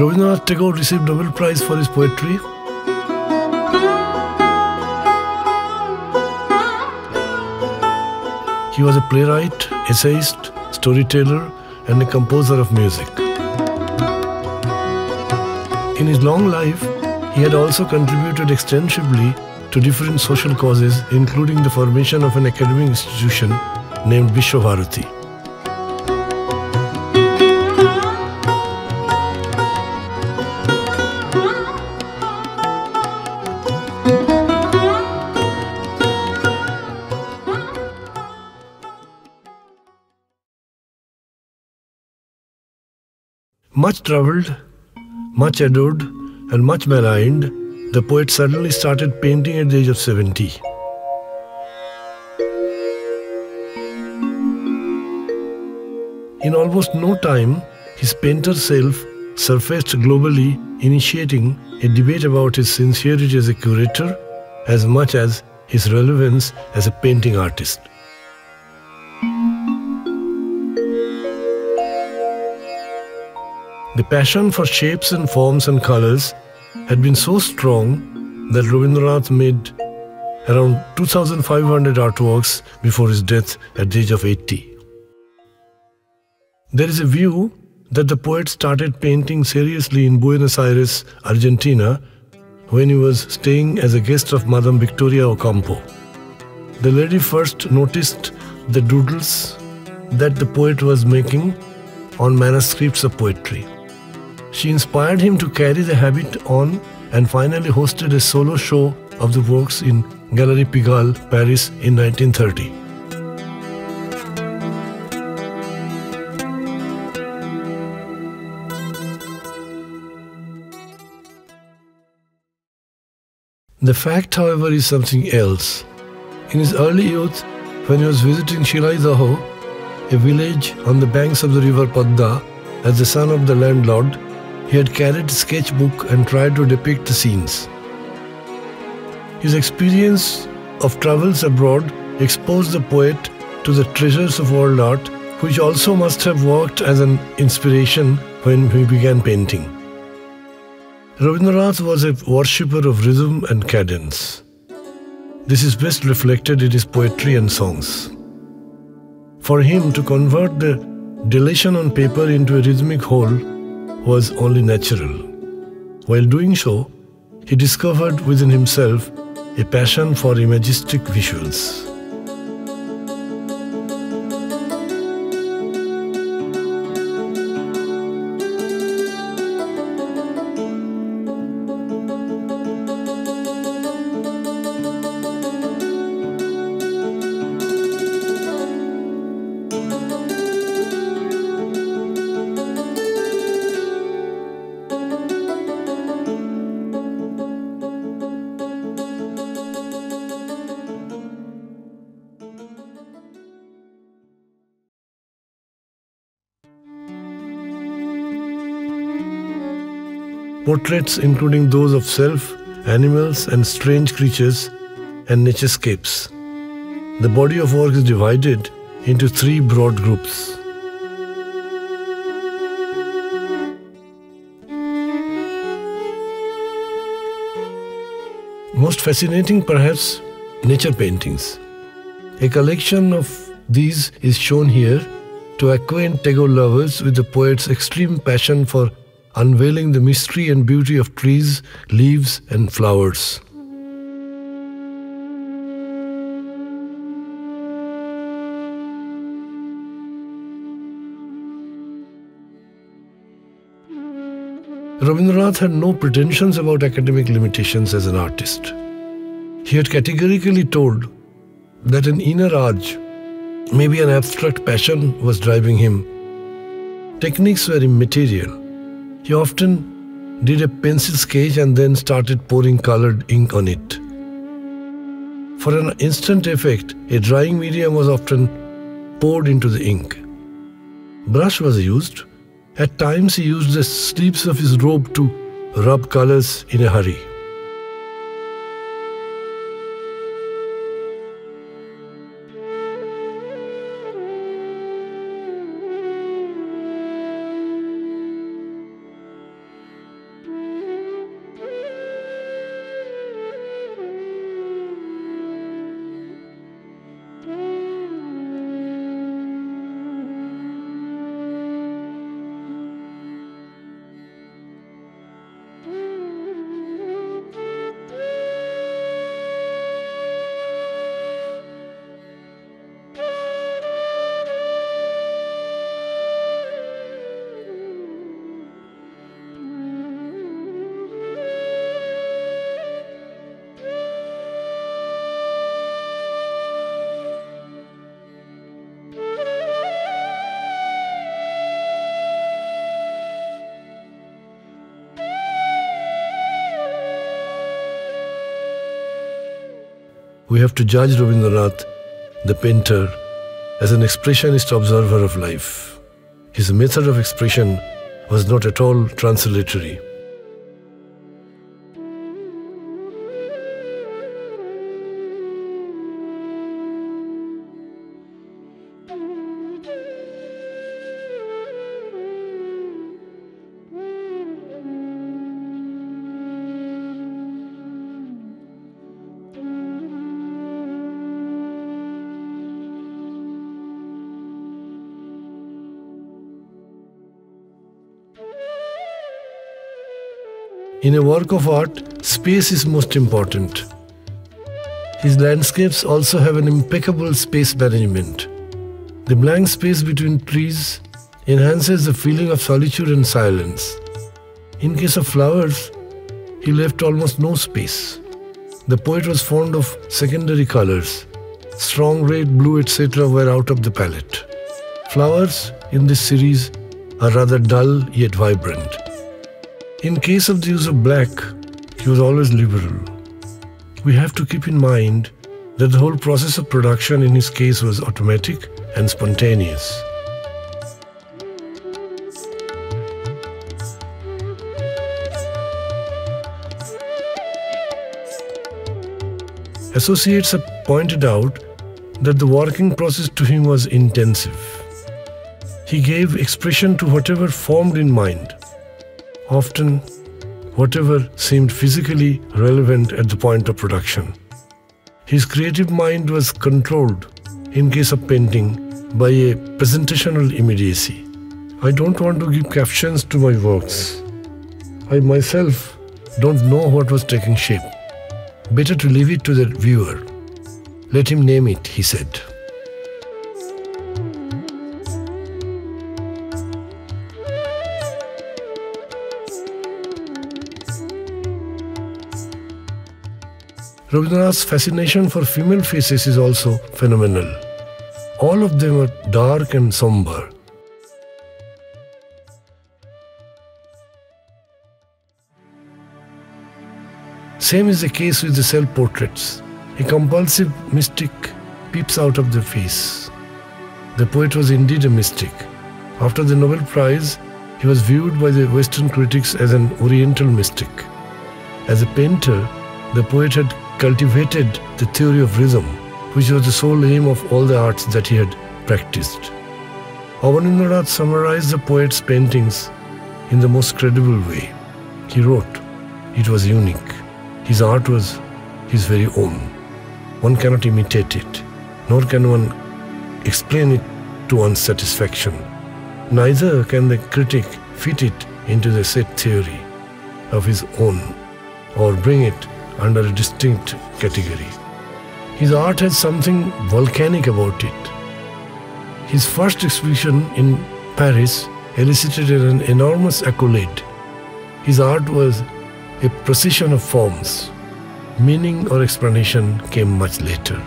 Rabindranath Tagore received Nobel Prize for his poetry. He was a playwright, essayist, storyteller, and a composer of music. In his long life, he had also contributed extensively to different social causes, including the formation of an academic institution named Vishwabharati. Much troubled, much adored, and much maligned, the poet suddenly started painting at the age of 70. In almost no time, his painter self surfaced globally, initiating a debate about his sincerity as a curator as much as his relevance as a painting artist. The passion for shapes and forms and colors had been so strong that Rabindranath made around 2,500 artworks before his death at the age of 80. There is a view that the poet started painting seriously in Buenos Aires, Argentina, when he was staying as a guest of Madame Victoria Ocampo. The lady first noticed the doodles that the poet was making on manuscripts of poetry. She inspired him to carry the habit on and finally hosted a solo show of the works in Galerie Pigalle, Paris in 1930. The fact, however, is something else. In his early youth, when he was visiting Shilaidaha, a village on the banks of the river Padda, as the son of the landlord, he had carried a sketchbook and tried to depict the scenes. His experience of travels abroad exposed the poet to the treasures of world art, which also must have worked as an inspiration when he began painting. Rabindranath was a worshipper of rhythm and cadence. This is best reflected in his poetry and songs. For him to convert the deletion on paper into a rhythmic whole was only natural. While doing so, he discovered within himself a passion for imagistic visuals. Portraits including those of self, animals, and strange creatures, and naturescapes. The body of work is divided into three broad groups. Most fascinating, perhaps, nature paintings. A collection of these is shown here to acquaint Tagore lovers with the poet's extreme passion for unveiling the mystery and beauty of trees, leaves, and flowers. Rabindranath had no pretensions about academic limitations as an artist. He had categorically told that an inner urge, maybe an abstract passion, was driving him. Techniques were immaterial. He often did a pencil sketch and then started pouring colored ink on it. For an instant effect, a drying medium was often poured into the ink. Brush was used. At times, he used the sleeves of his robe to rub colors in a hurry. We have to judge Rabindranath, the painter, as an expressionist observer of life. His method of expression was not at all translatory. In a work of art, space is most important. His landscapes also have an impeccable space management. The blank space between trees enhances the feeling of solitude and silence. In case of flowers, he left almost no space. The poet was fond of secondary colors. Strong red, blue, etc. were out of the palette. Flowers in this series are rather dull yet vibrant. In case of the use of black, he was always liberal. We have to keep in mind that the whole process of production in his case was automatic and spontaneous. Associates have pointed out that the working process to him was intensive. He gave expression to whatever formed in mind often whatever seemed physically relevant at the point of production. His creative mind was controlled, in case of painting, by a presentational immediacy. I don't want to give captions to my works. I myself don't know what was taking shape. Better to leave it to the viewer. Let him name it, he said. Rabindranath's fascination for female faces is also phenomenal. All of them are dark and somber. Same is the case with the self portraits. A compulsive mystic peeps out of the face. The poet was indeed a mystic. After the Nobel Prize, he was viewed by the Western critics as an Oriental mystic. As a painter, the poet had cultivated the theory of rhythm, which was the sole aim of all the arts that he had practiced. Avanindranath summarized the poet's paintings in the most credible way. He wrote, it was unique. His art was his very own. One cannot imitate it, nor can one explain it to one's satisfaction. Neither can the critic fit it into the set theory of his own or bring it under a distinct category. His art has something volcanic about it. His first exhibition in Paris elicited an enormous accolade. His art was a precision of forms. Meaning or explanation came much later.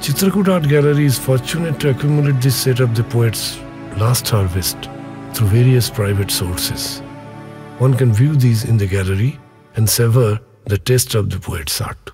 Chitrakoot Art Gallery is fortunate to accumulate this set of the poet's last harvest through various private sources. One can view these in the gallery and savor the taste of the poet's art.